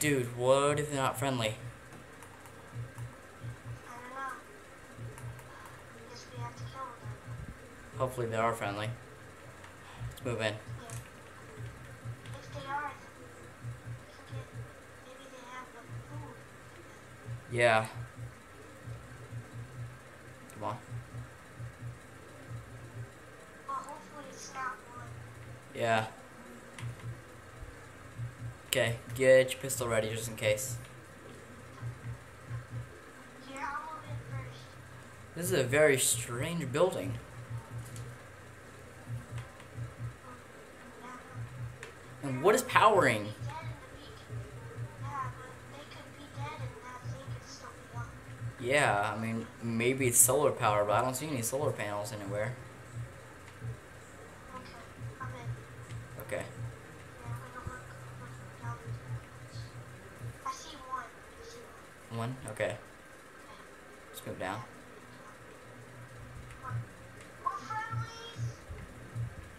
Dude, what if they're not friendly? Hopefully they are friendly. Let's move in. Yeah. If they are, then we can get. Maybe they have the food. Yeah. Come on. Well, hopefully it's not one. Yeah. Okay, get your pistol ready just in case. This is a very strange building. And what is powering? Yeah, I mean, maybe it's solar power, but I don't see any solar panels anywhere. One. Okay. Let's go down.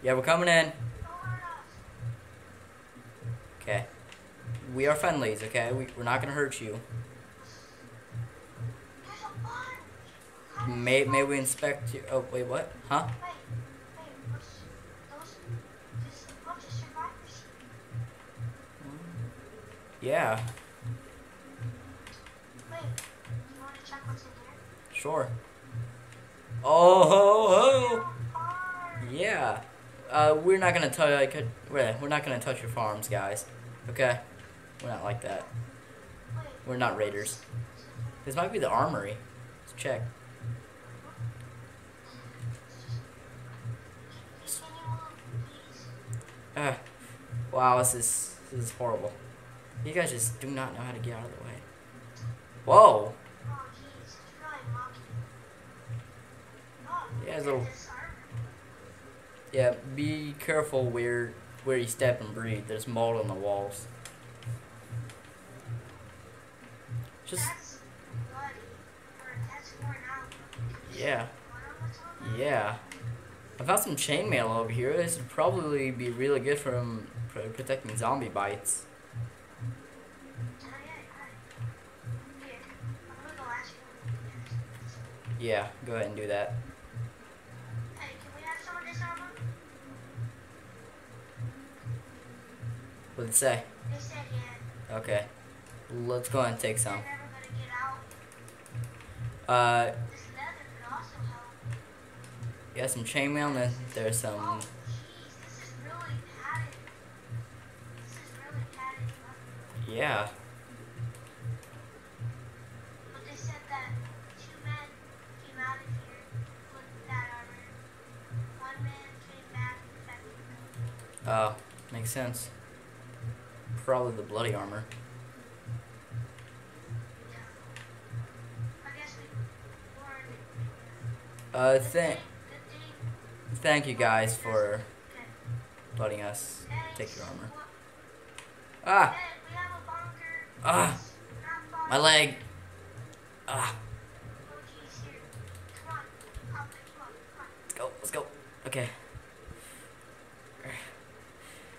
Yeah, we're coming in. Okay. We are friendlies, okay? We, we're not gonna hurt you. May, may we inspect you? Oh, wait, what? Huh? Wait, wait, what's those? There's a bunch of survivors. Yeah, Wait, you want to check what's in here? Sure. Oh, ho, ho. Yeah. Uh, we're not gonna touch. We're we're not gonna touch your farms, guys. Okay. We're not like that. We're not raiders. This might be the armory. Let's check. Ah, wow, this is this is horrible. You guys just do not know how to get out of the way. Whoa. Oh, jeez, it's really mocking. This armor. Yeah, be careful where where you step and breathe. There's mold on the walls. Just yeah, yeah. I found some chainmail over here. This would probably be really good from for protecting zombie bites. Yeah, go ahead and do that. What did it say? Okay, let's go and take some. Uh, help. yeah, some chainmail and there's Oh, some. Yeah, uh, makes sense. Probably the bloody armor. Uh, thank thank you guys for letting us take your armor. Ah. Ah. My leg. Ah, let's go, let's go. Okay.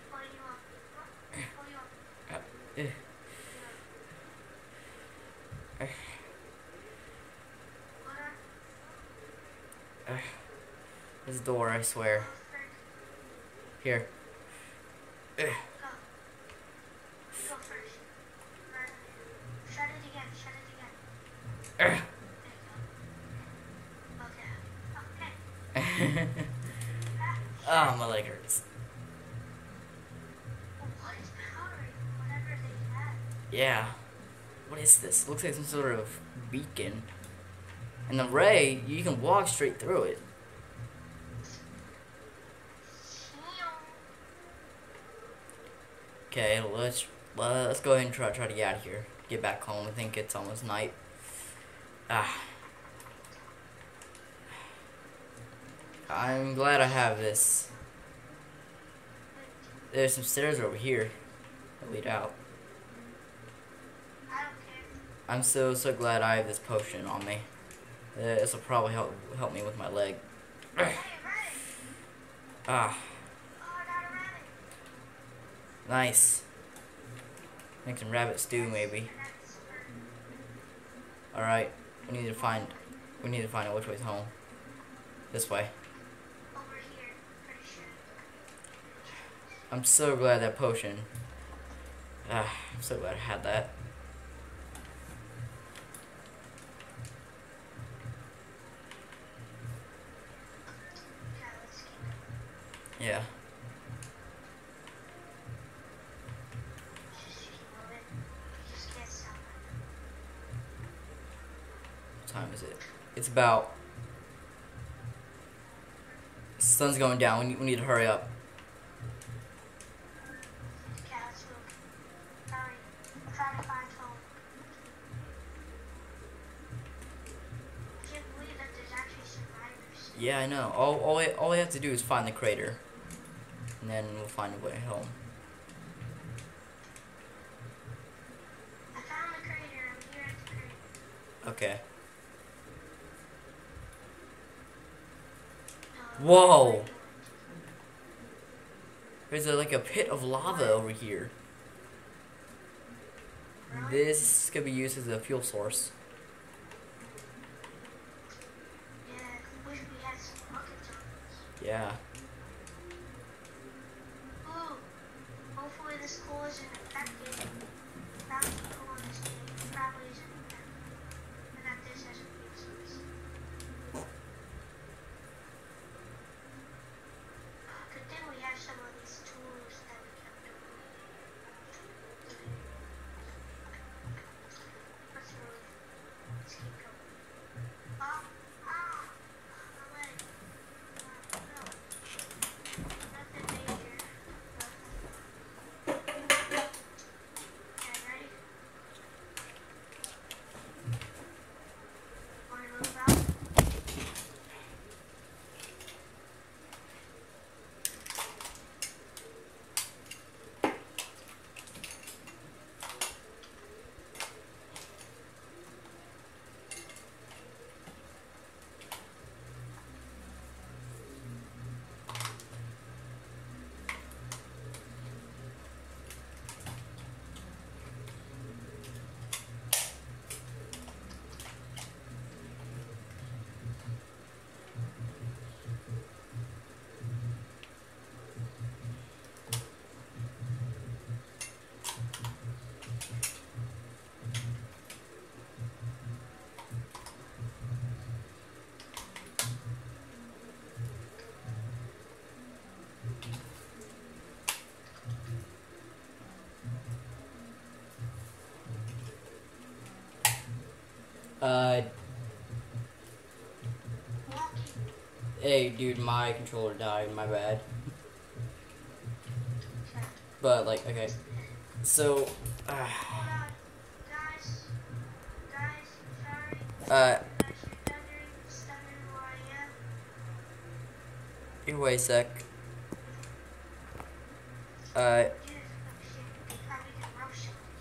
What do you want? What do you want? Eh. What are- This door, I swear. Here. Go. Go Shut it again. Shut it again. There you go. Okay. Okay. oh, my leg hurts. Yeah. What is this? Looks like some sort of beacon. And the ray, you can walk straight through it. Okay, let's let's go ahead and try try to get out of here. Get back home. I think it's almost night. Ah. I'm glad I have this. There's some stairs over here that lead out. I'm so so glad I have this potion on me. Uh, this will probably help help me with my leg. Ah, nice. Make some rabbit stew maybe. Alright. We need to find we need to find out which way's home. This way. I'm so glad that potion. Ah, I'm so glad I had that. Yeah. What time is it? It's about. Sun's going down. We need, we need to hurry up. Yeah, I know. All all we, all we have to do is find the crater, and then we'll find a way home. Okay. Whoa. There's a, like a pit of lava over here. This could be used as a fuel source. Yeah, Uh, hey, dude, my controller died. My bad. But like, okay. So, uh, uh, here, wait a sec. Uh, you.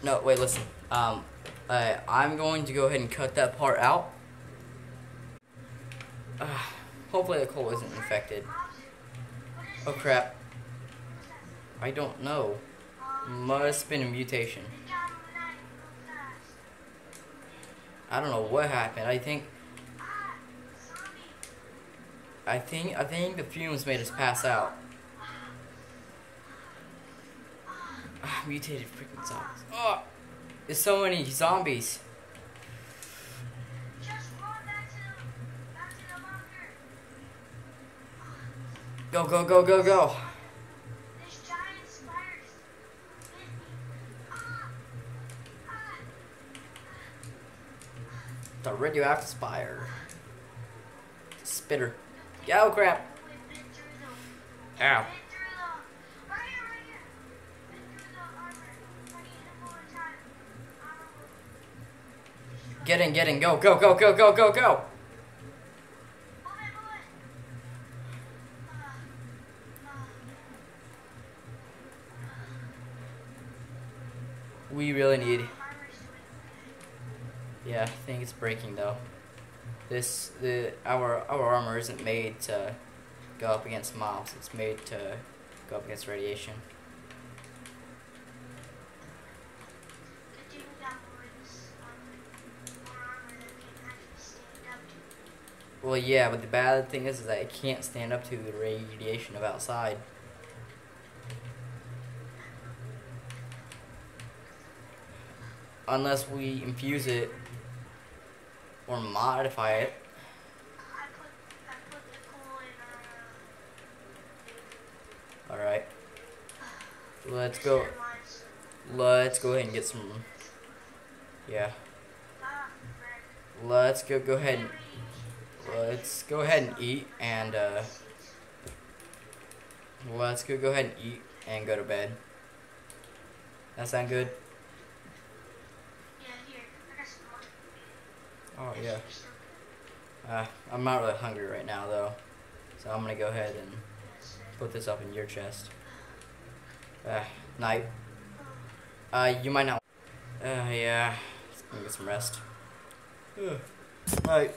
no, wait, listen. Um, uh, I'm going to go ahead and cut that part out. Uh, hopefully the coal isn't infected. Oh crap. I don't know. Must have been a mutation. I don't know what happened. I think I think I think the fumes made us pass out. Ah, mutated freaking zombies. Oh, there's so many zombies. Go go go go go. The radioactive spire. Spitter. Oh crap. Ow. Get in, get in, go, go, go, go, go, go, go. We really need. Yeah, I think it's breaking though. This the our our armor isn't made to go up against mobs. It's made to go up against radiation. Well, yeah, but the bad thing is, is that it can't stand up to the radiation of outside. Unless we infuse it or modify it. Alright. Let's go. Let's go ahead and get some. Yeah. Ah. Let's go. Go ahead. And, let's go ahead and eat and uh. Let's go. Go ahead and eat and go to bed. That sound good? Yeah, here. I got some more. Oh yeah. You're still good. Uh, I'm not really hungry right now though, so I'm gonna go ahead and put this up in your chest. Uh, night. Uh, you might not. Uh, yeah. Let's get some rest. Ugh. Night.